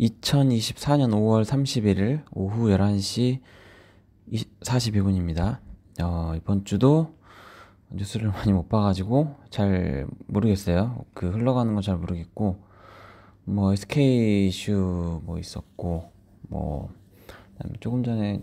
2024년 5월 31일 오후 11시 42분입니다. 어, 이번 주도 뉴스를 많이 못 봐가지고 잘 모르겠어요. 그 흘러가는 건 잘 모르겠고, 뭐 SK 이슈 뭐 있었고, 뭐 조금 전에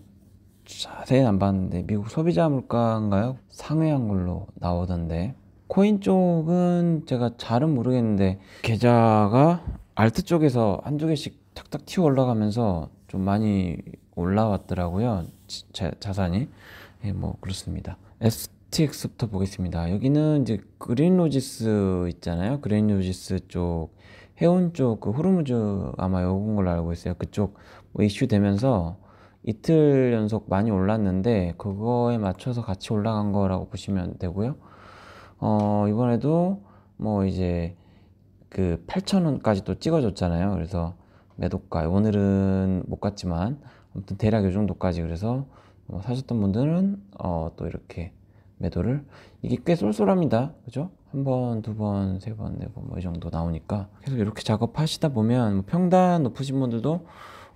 자세히는 안 봤는데 미국 소비자 물가인가요? 상회한 걸로 나오던데 코인 쪽은 제가 잘은 모르겠는데 계좌가 알트 쪽에서 한두 개씩 탁탁 튀어 올라가면서 좀 많이 올라왔더라고요. 자, 자산이. 예, 뭐 그렇습니다. STX부터 보겠습니다. 여기는 이제 그린로지스 있잖아요. 그린로지스 쪽 해운 쪽 그 호르무즈 아마 요건 걸로 알고 있어요. 그쪽 뭐 이슈 되면서 이틀 연속 많이 올랐는데 그거에 맞춰서 같이 올라간 거라고 보시면 되고요. 어, 이번에도 뭐 이제 그 8,000원까지 또 찍어줬잖아요. 그래서 매도가 오늘은 못 갔지만 아무튼 대략 이 정도까지 그래서 뭐 사셨던 분들은 어, 또 이렇게 매도를 이게 꽤 쏠쏠합니다. 그죠? 한 번, 두 번, 세 번, 네 번 뭐 이 정도 나오니까 계속 이렇게 작업하시다 보면 뭐 평단 높으신 분들도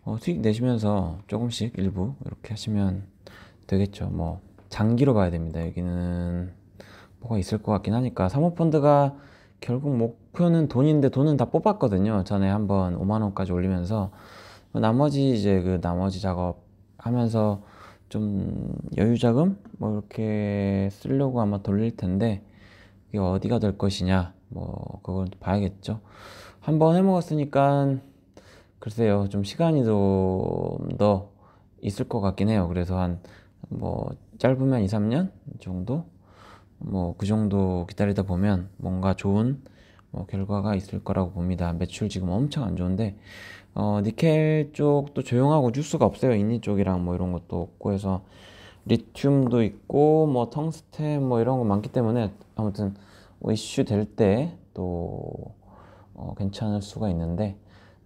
어, 수익 내시면서 조금씩 일부 이렇게 하시면 되겠죠. 뭐 장기로 봐야 됩니다. 여기는 뭐가 있을 것 같긴 하니까 사모펀드가 결국 목표는 돈인데 돈은 다 뽑았거든요. 전에 한번 5만 원까지 올리면서 나머지 이제 그 나머지 작업 하면서 좀 여유 자금 뭐 이렇게 쓰려고 아마 돌릴 텐데 이게 어디가 될 것이냐 뭐 그건 봐야겠죠. 한번 해 먹었으니까 글쎄요 좀 시간이 좀 더 있을 것 같긴 해요. 그래서 한 뭐 짧으면 2, 3년 정도 뭐 그 정도 기다리다 보면 뭔가 좋은 뭐 결과가 있을 거라고 봅니다. 매출 지금 엄청 안 좋은데 어, 니켈 쪽도 조용하고 뉴스가 없어요. 인니 쪽이랑 뭐 이런 것도 없고 해서 리튬도 있고 뭐 텅스텐 뭐 이런 거 많기 때문에 아무튼 뭐 이슈 될 때또 어, 괜찮을 수가 있는데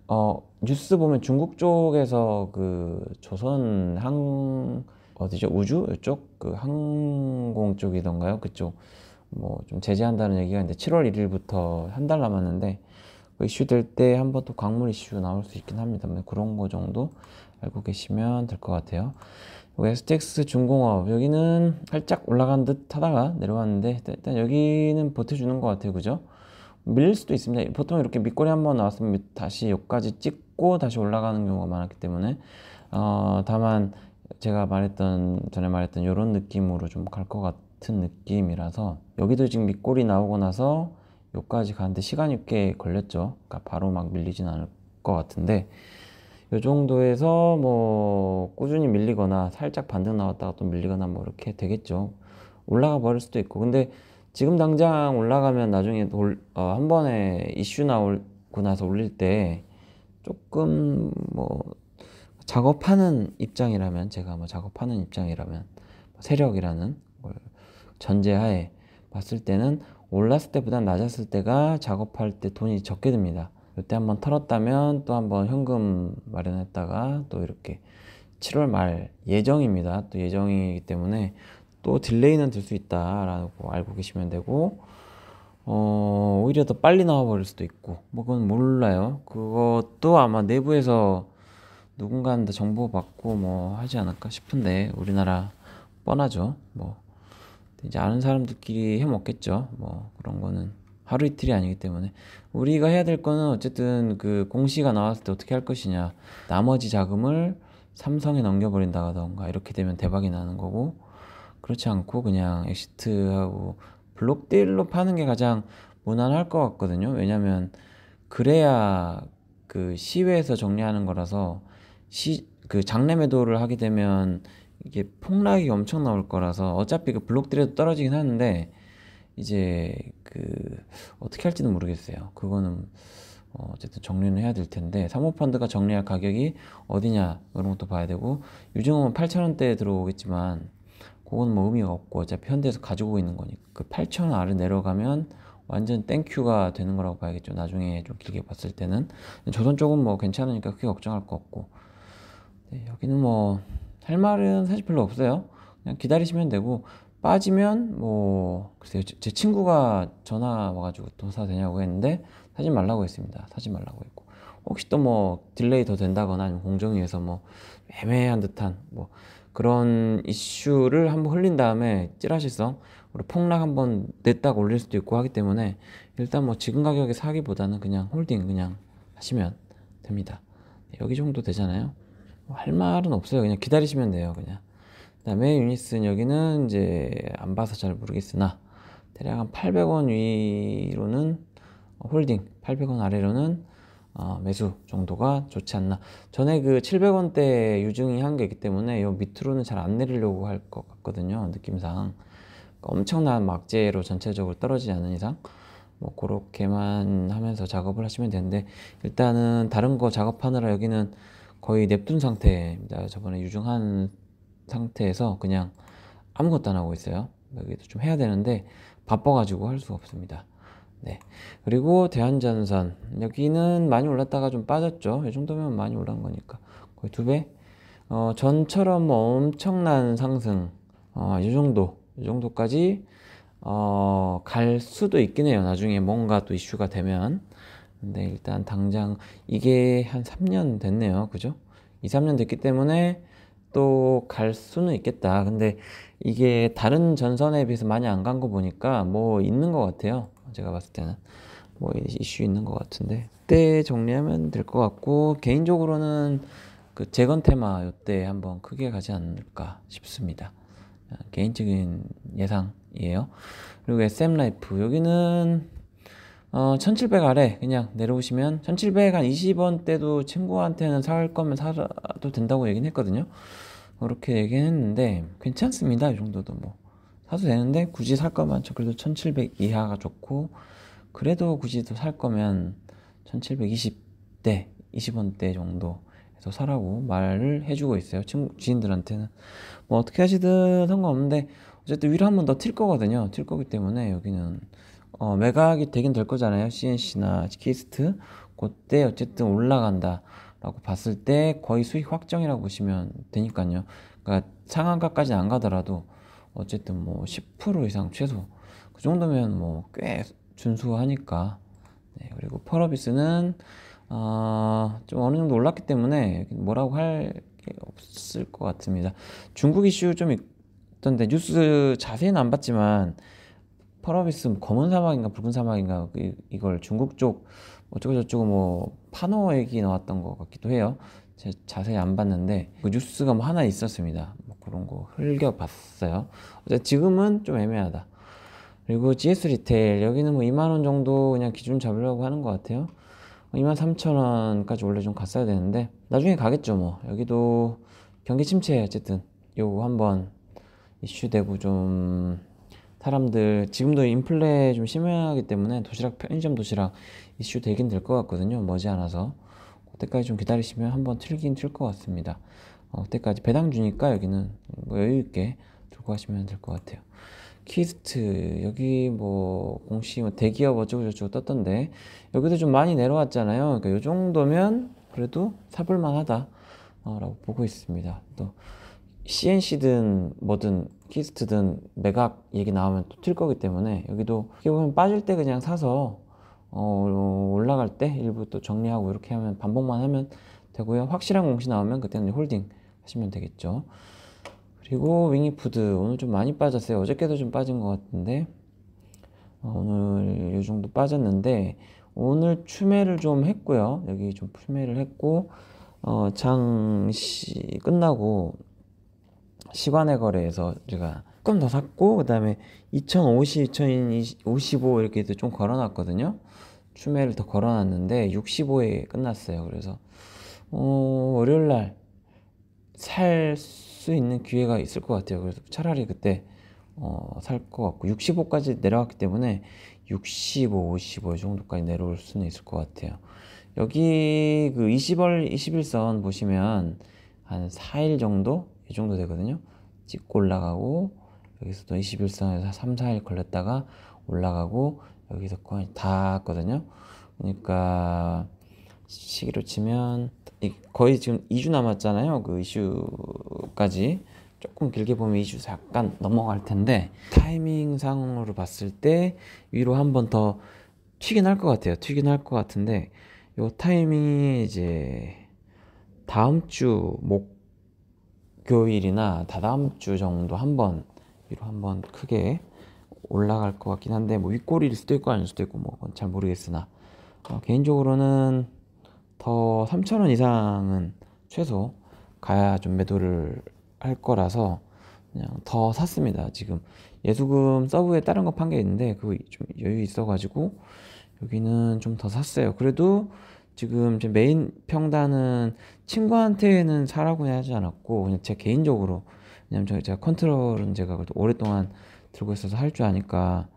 어, 뉴스 보면 중국 쪽에서 그 조선 항 어디죠? 우주 이쪽 그 항공 쪽이던가요? 그쪽 뭐 좀 제재한다는 얘기가 있는데 7월 1일부터 한 달 남았는데 그 이슈 될 때 한 번 또 광물 이슈 나올 수 있긴 합니다. 뭐 그런 거 정도 알고 계시면 될 것 같아요. STX 중공업 여기는 살짝 올라간 듯 하다가 내려왔는데 일단 여기는 버텨주는 것 같아요. 그죠? 밀릴 수도 있습니다. 보통 이렇게 밑꼬리 한 번 나왔으면 다시 여기까지 찍고 다시 올라가는 경우가 많았기 때문에 어, 다만 제가 말했던 전에 말했던 이런 느낌으로 좀 갈 것 같은 느낌이라서 여기도 지금 밑골이 나오고 나서 여기까지 가는데 시간이 꽤 걸렸죠. 그러니까 바로 막 밀리진 않을 것 같은데 이 정도에서 뭐 꾸준히 밀리거나 살짝 반등 나왔다가 또 밀리거나 뭐 이렇게 되겠죠. 올라가 버릴 수도 있고 근데 지금 당장 올라가면 나중에 올, 어, 한 번에 이슈 나오고 나서 올릴 때 조금 뭐 작업하는 입장이라면 제가 뭐 작업하는 입장이라면 세력이라는 걸 전제하에 봤을 때는 올랐을 때보다 낮았을 때가 작업할 때 돈이 적게 듭니다. 이때 한번 털었다면 또 한번 현금 마련했다가 또 이렇게 7월 말 예정입니다. 또 예정이기 때문에 또 delay는 될수 있다라고 알고 계시면 되고 어, 오히려 더 빨리 나와 버릴 수도 있고 뭐 그건 몰라요. 그것도 아마 내부에서 누군가한테 정보 받고 뭐 하지 않을까 싶은데 우리나라 뻔하죠. 뭐 이제 아는 사람들끼리 해 먹겠죠. 뭐 그런 거는 하루 이틀이 아니기 때문에 우리가 해야 될 거는 어쨌든 그 공시가 나왔을 때 어떻게 할 것이냐. 나머지 자금을 삼성에 넘겨버린다던가 이렇게 되면 대박이 나는 거고 그렇지 않고 그냥 exit하고 block deal로 파는 게 가장 무난할 것 같거든요. 왜냐면 그래야 그 시외에서 정리하는 거라서 시, 그 장내 매도를 하게 되면 이게 폭락이 엄청 나올 거라서 어차피 그 block deal에도 떨어지긴 하는데 이제 그 어떻게 할지는 모르겠어요. 그거는 어 어쨌든 정리는 해야 될 텐데 사모펀드가 정리할 가격이 어디냐 그런 것도 봐야 되고 유증은 8,000원대에 들어오겠지만 그건 뭐 의미가 없고 어차피 현대에서 가지고 있는 거니까 그 8,000원 아래 내려가면 완전 땡큐가 되는 거라고 봐야겠죠. 나중에 좀 길게 봤을 때는 조선 쪽은 뭐 괜찮으니까 크게 걱정할 거 없고 네, 여기는 뭐 할 말은 사실 별로 없어요. 그냥 기다리시면 되고 빠지면 뭐 글쎄요 제 친구가 전화 와가지고 또 사도 되냐고 했는데 사지 말라고 했습니다. 사지 말라고 했고 혹시 또 뭐 delay 더 된다거나 아니면 공정위에서 뭐 애매한 듯한 뭐 그런 이슈를 한번 흘린 다음에 찌라시성 우리 폭락 한번 냈다가 올릴 수도 있고 하기 때문에 일단 뭐 지금 가격에 사기보다는 그냥 holding 그냥 하시면 됩니다. 여기 정도 되잖아요. 뭐할 말은 없어요. 그냥 기다리시면 돼요. 그냥. 그 다음에 유니슨 여기는 이제 안 봐서 잘 모르겠으나 대략 한 800원 위로는 홀딩, 800원 아래로는 어, 매수 정도가 좋지 않나. 전에 그 700원대 유증이 한 게 있기 때문에 요 밑으로는 잘 안 내리려고 할 것 같거든요. 느낌상. 엄청난 막재로 전체적으로 떨어지지 않는 이상 뭐 그렇게만 하면서 작업을 하시면 되는데 일단은 다른 거 작업하느라 여기는 거의 냅둔 상태입니다. 저번에 유증한 상태에서 그냥 아무것도 안 하고 있어요. 여기도 좀 해야 되는데 바빠가지고 할 수가 없습니다. 네. 그리고 대한전선. 여기는 많이 올랐다가 좀 빠졌죠. 이 정도면 많이 올란 거니까. 거의 두 배. 어, 전처럼 뭐 엄청난 상승. 어, 이 정도. 이 정도까지, 어, 갈 수도 있긴 해요. 나중에 뭔가 또 이슈가 되면. 근데 일단 당장 이게 한 3년 됐네요. 그죠? 2, 3년 됐기 때문에 또 갈 수는 있겠다. 근데 이게 다른 전선에 비해서 많이 안 간 거 보니까 뭐 있는 것 같아요. 제가 봤을 때는 뭐 이슈 있는 것 같은데 그때 정리하면 될 것 같고 개인적으로는 그 재건 테마 요때 한번 크게 가지 않을까 싶습니다. 개인적인 예상이에요. 그리고 SM 라이프 여기는 어, 1700 아래 그냥 내려오시면 1700 한 20원 때도 친구한테는 살 거면 사도 된다고 얘기는 했거든요. 그렇게 얘기는 했는데 괜찮습니다. 이 정도도 뭐 사도 되는데 굳이 살 거면 저 그래도 1700 이하가 좋고 그래도 굳이 또 살 거면 1720대 20원대 정도 해서 사라고 말을 해주고 있어요 친구 지인들한테는 뭐 어떻게 하시든 상관없는데 어쨌든 위로 한 번 더 튈 거거든요 튈 거기 때문에 여기는 어, 매각이 되긴 될 거잖아요. C&C나 키이스트. 그때 어쨌든 올라간다 라고 봤을 때 거의 수익 확정이라고 보시면 되니까요. 그러니까 상한가까지는 안 가더라도 어쨌든 뭐 10% 이상 최소 그 정도면 뭐 꽤 준수하니까. 네, 그리고 펄어비스는 어, 좀 어느 정도 올랐기 때문에 뭐라고 할 게 없을 것 같습니다. 중국 이슈 좀 있던데 뉴스 자세히는 안 봤지만 펄어비스 검은 사막인가 붉은 사막인가 이걸 중국 쪽 어쩌고 저쩌고 뭐 판호 얘기 나왔던 것 같기도 해요. 제 자세히 안 봤는데 그 뉴스가 뭐 하나 있었습니다. 그런 거 흘겨봤어요. 지금은 좀 애매하다. 그리고 GS 리테일 여기는 뭐 2만 원 정도 그냥 기준 잡으려고 하는 것 같아요. 2만 3천 원까지 원래 좀 갔어야 되는데 나중에 가겠죠 뭐 여기도 경기 침체 어쨌든 요거 한번 이슈되고 좀 사람들 지금도 인플레 좀 심하기 때문에 도시락 편의점 도시락 이슈 되긴 될 것 같거든요 머지않아서 그때까지 좀 기다리시면 한번 튀긴 튈 것 같습니다 어, 그때까지 배당 주니까 여기는 뭐 여유 있게 들고 하시면 될 것 같아요. 키이스트 여기 뭐 공시 뭐 대기업 어쩌고 저쩌고 떴던데 여기도 좀 많이 내려왔잖아요. 그러니까 이 정도면 그래도 사볼만 하다 어, 라고 보고 있습니다. 또 CNC든 뭐든 키이스트든 매각 얘기 나오면 또 튈 거기 때문에 여기도 어떻게 보면 빠질 때 그냥 사서 어, 올라갈 때 일부 또 정리하고 이렇게 하면 반복만 하면 되고요. 확실한 공시 나오면 그때는 holding 하시면 되겠죠. 그리고 윙입푸드 오늘 좀 많이 빠졌어요. 어저께도 좀 빠진 것 같은데 어, 오늘 이 정도 빠졌는데 오늘 추매를 좀 했고요. 여기 좀 추매를 했고 어, 장시 끝나고 시간의 거래에서 제가 조금 더 샀고 그 다음에 2050, 2055 이렇게 좀 걸어놨거든요. 추매를 더 걸어놨는데 65에 끝났어요. 그래서 어, 월요일 날 살 수 있는 기회가 있을 것 같아요. 그래서 차라리 그때 어, 살 것 같고 65까지 내려왔기 때문에 65, 55 정도까지 내려올 수는 있을 것 같아요. 여기 그 20월 21선 보시면 한 4일 정도 이 정도 되거든요. 찍고 올라가고 여기서 또 21선에서 3, 4일 걸렸다가 올라가고 여기서 거의 다 왔거든요. 그러니까 시기로 치면 거의 지금 2주 남았잖아요. 그 이슈까지. 조금 길게 보면 2주 약간 넘어갈 텐데 타이밍 상으로 봤을 때 위로 한 번 더 튀긴 할 것 같아요. 튀긴 할 것 같은데 요 타이밍이 이제 다음 주 목 요일이나 다다음 주 정도 한번 위로 한번 크게 올라갈 것 같긴 한데 뭐 윗꼬리일 수도 있고 아닐 수도 있고 뭐 그건 잘 모르겠으나 어, 개인적으로는 더 3,000원 이상은 최소 가야 좀 매도를 할 거라서 그냥 더 샀습니다. 지금 예수금 sub에 다른 거 판 게 있는데 그거 좀 여유 있어가지고 여기는 좀 더 샀어요. 그래도 지금 제 메인 평단은 친구한테는 사라고 하지 않았고 그냥 제 개인적으로 왜냐면 제가 컨트롤은 제가 그래도 오랫동안 들고 있어서 할 줄 아니까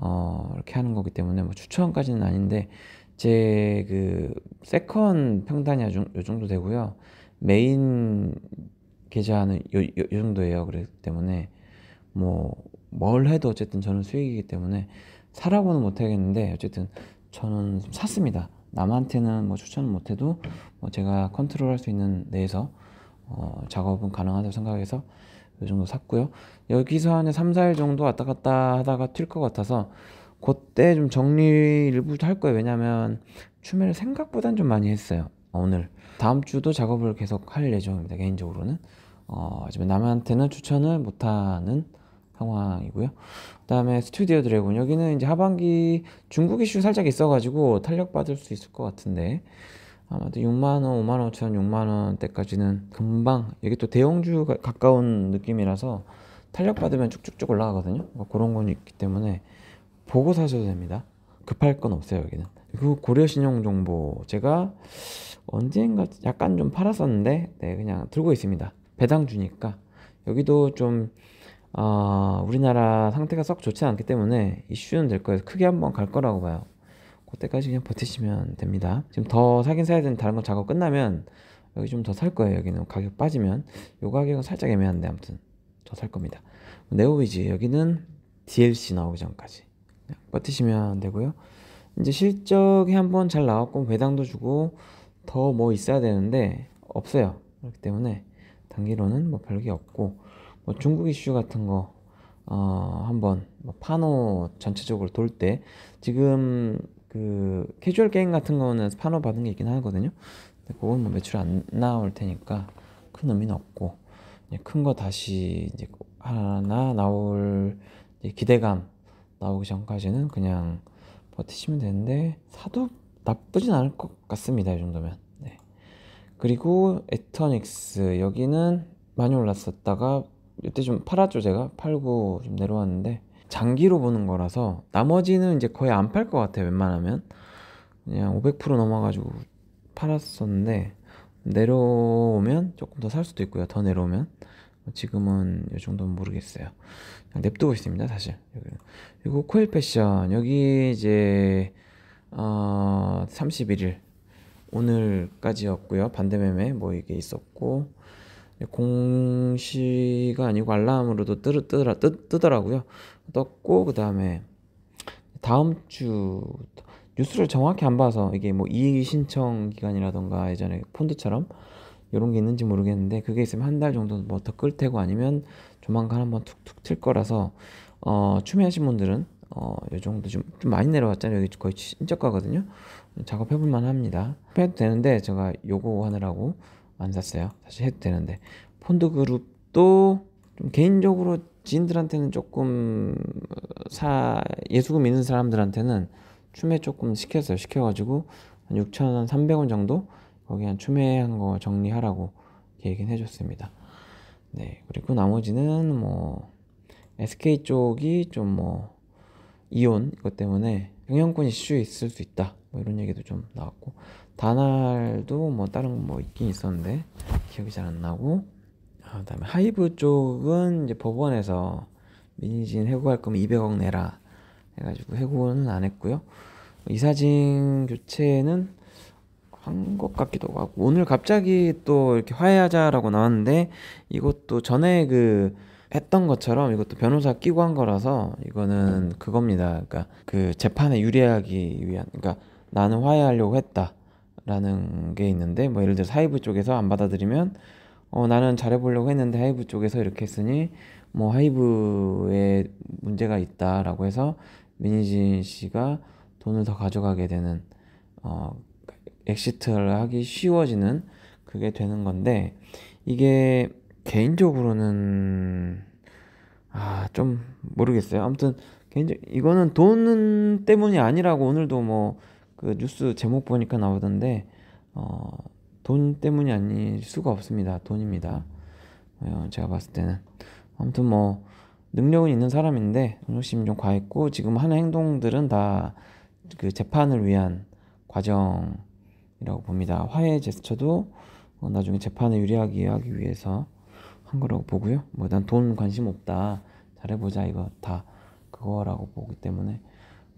어 이렇게 하는 거기 때문에 뭐 추천까지는 아닌데 제 그 second 평단이 요, 요 정도 되고요. 메인 계좌는 요, 요, 요 정도예요. 그렇기 때문에 뭐 뭘 해도 어쨌든 저는 수익이기 때문에 사라고는 못하겠는데 어쨌든 저는 샀습니다. 남한테는 뭐 추천은 못해도 뭐 제가 컨트롤할 수 있는 내에서 어, 작업은 가능하다고 생각해서 이 정도 샀고요. 여기서 한 3, 4일 정도 왔다 갔다 하다가 튈 것 같아서 그때 좀 정리 일부 할 거예요. 왜냐면 추매를 생각보단 좀 많이 했어요. 오늘 다음 주도 작업을 계속 할 예정입니다. 개인적으로는 어, 하지만 남한테는 추천을 못하는 상황이고요. 그다음에 스튜디오 드래곤 여기는 이제 하반기 중국 이슈 살짝 있어가지고 탄력 받을 수 있을 것 같은데 아마도 6만 원, 5만 5천, 6만 원대까지는 금방 여기 또 대형주 가 가까운 느낌이라서 탄력 받으면 쭉쭉쭉 올라가거든요. 뭐 그런 건 있기 때문에 보고 사셔도 됩니다. 급할 건 없어요 여기는. 그 고려 신용 정보 제가 언젠가 약간 좀 팔았었는데 네 그냥 들고 있습니다. 배당 주니까 여기도 좀 어, 우리나라 상태가 썩 좋지 않기 때문에 이슈는 될 거예요. 크게 한번 갈 거라고 봐요. 그때까지 그냥 버티시면 됩니다. 지금 더 사긴 사야 되는 다른 건 작업 끝나면 여기 좀 더 살 거예요. 여기는 가격 빠지면 요 가격은 살짝 애매한데 아무튼 더 살 겁니다. 네오위즈 여기는 DLC 나오기 전까지 버티시면 되고요. 이제 실적이 한번 잘 나왔고 배당도 주고 더 뭐 있어야 되는데 없어요. 그렇기 때문에 단기로는 뭐 별게 없고 뭐 중국 이슈 같은 거 어, 한번 뭐 판호 전체적으로 돌 때 지금 그 캐주얼 게임 같은 거는 판호 받은 게 있긴 하거든요. 근데 그건 뭐 매출 안 나올 테니까 큰 의미는 없고 큰 거 다시 이제 하나 나올 기대감 나오기 전까지는 그냥 버티시면 되는데 사도 나쁘진 않을 것 같습니다. 이 정도면. 네. 그리고 에터닉스 여기는 많이 올랐었다가 이때 좀 팔았죠 제가? 팔고 좀 내려왔는데 장기로 보는 거라서 나머지는 이제 거의 안 팔 것 같아요 웬만하면. 그냥 500% 넘어가지고 팔았었는데 내려오면 조금 더 살 수도 있고요 더 내려오면. 지금은 이 정도는 모르겠어요. 그냥 냅두고 있습니다 사실. 그리고 코일 패션 여기 이제 어 31일 오늘까지였고요. 반대매매 뭐 이게 있었고 공시가 아니고 알람으로도 뜨, 뜨더라, 뜨, 뜨더라고요. 떴고 그 다음에 다음 주 뉴스를 정확히 안 봐서 이게 뭐 이의 신청 기간이라던가 예전에 폰드처럼 이런 게 있는지 모르겠는데 그게 있으면 한 달 정도 뭐 더 끌 테고 아니면 조만간 한번 툭툭 튈 거라서 어 추매하신 분들은 어 요 정도 좀, 좀 많이 내려왔잖아요. 여기 거의 신저가거든요. 작업해볼 만 합니다. 해도 되는데 제가 요거 하느라고 안 샀어요. 사실 해도 되는데 폰드 그룹도 좀 개인적으로 지인들한테는 조금 사 예수금 있는 사람들한테는 추매 조금 시켰어요. 시켜가지고 한 6천 300원 정도 거기 한 추매한 거 정리하라고 얘기는 해줬습니다. 네 그리고 나머지는 뭐 SK 쪽이 좀 뭐 이온 이것 때문에 경영권 이슈 있을 수 있다 뭐 이런 얘기도 좀 나왔고 다날도 뭐 다른 뭐 있긴 있었는데 기억이 잘 안 나고 아, 그다음에 하이브 쪽은 이제 법원에서 민진 해고할 거면 200억 내라 해가지고 해고는 안 했고요. 이사진 교체는 한 것 같기도 하고 오늘 갑자기 또 이렇게 화해하자라고 나왔는데 이것도 전에 그 했던 것처럼 이것도 변호사 끼고 한 거라서 이거는 그겁니다. 그러니까 그 재판에 유리하기 위한 그러니까 나는 화해하려고 했다. 라는 게 있는데 뭐 예를 들어 하이브 쪽에서 안 받아들이면 어 나는 잘해보려고 했는데 하이브 쪽에서 이렇게 했으니 뭐 하이브에 문제가 있다라고 해서 민희진 씨가 돈을 더 가져가게 되는 어 exit를 하기 쉬워지는 그게 되는 건데 이게 개인적으로는 아 좀 모르겠어요. 아무튼 개인적 이거는 돈 때문이 아니라고 오늘도 뭐 그 뉴스 제목 보니까 나오던데 어, 돈 때문이 아닐 수가 없습니다. 돈입니다. 어, 제가 봤을 때는 아무튼 뭐 능력은 있는 사람인데 능력심이 좀 과했고 지금 하는 행동들은 다 그 재판을 위한 과정이라고 봅니다. 화해 제스처도 어, 나중에 재판에 유리하게 하기 위해서 한 거라고 보고요. 뭐 난 돈 관심 없다. 잘해보자 이거 다 그거라고 보기 때문에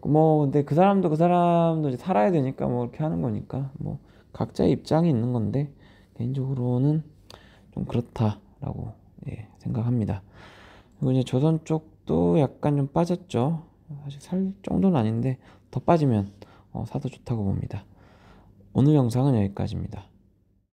뭐 근데 그 사람도 그 사람도 이제 살아야 되니까 뭐 이렇게 하는 거니까 뭐 각자의 입장이 있는 건데 개인적으로는 좀 그렇다라고 예, 생각합니다. 그리고 이제 조선 쪽도 약간 좀 빠졌죠. 사실 살 정도는 아닌데 더 빠지면 어, 사도 좋다고 봅니다. 오늘 영상은 여기까지입니다.